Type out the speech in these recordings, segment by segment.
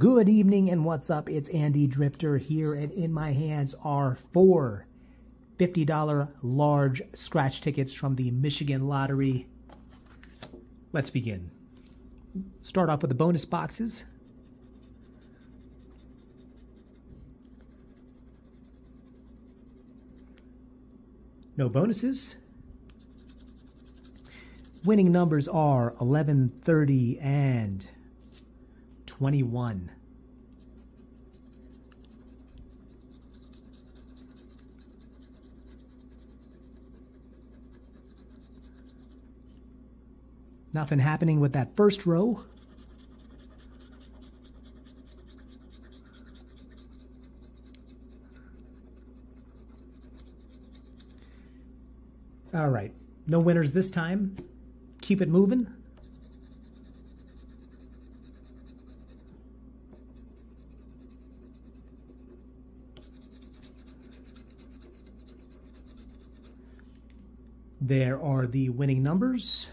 Good evening and what's up? It's Andy Drifter here, and in my hands are four $50 large scratch tickets from the Michigan Lottery. Let's begin. Start off with the bonus boxes. No bonuses. Winning numbers are 11, 30, and 21. Nothing happening with that first row. All right, no winners this time. Keep it moving. There are the winning numbers.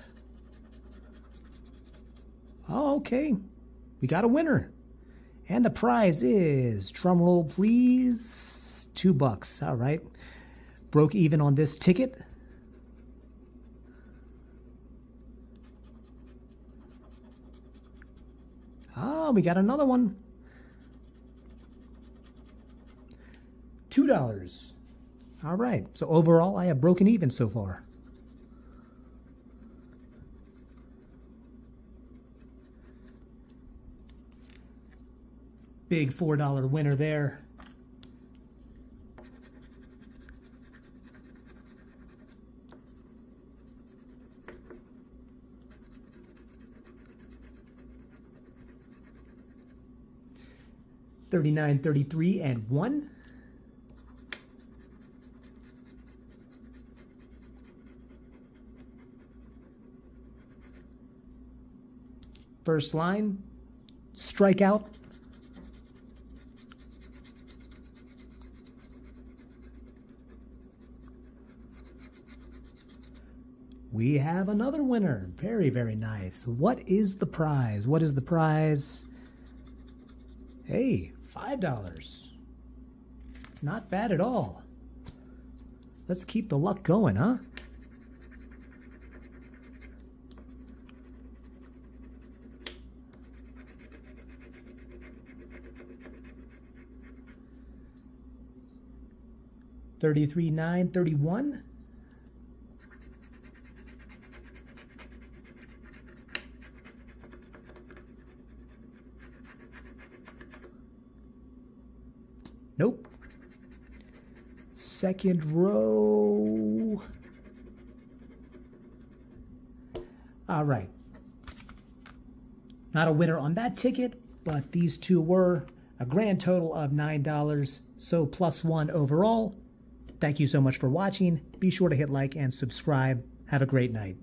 Oh, okay. We got a winner. And the prize is, drum roll please, two bucks. All right. Broke even on this ticket. Ah, we got another one. $2. All right. So overall, I have broken even so far. Big $4 winner there. Thirty-nine, thirty-three, and one. First line, strikeout, we have another winner. Very, very nice. What is the prize? What is the prize? Hey, $5. Not bad at all. Let's keep the luck going, huh? Thirty-three nine thirty-one. Nope. Second row. All right. Not a winner on that ticket, but these two were a grand total of $9, so plus one overall. Thank you so much for watching. Be sure to hit like and subscribe. Have a great night.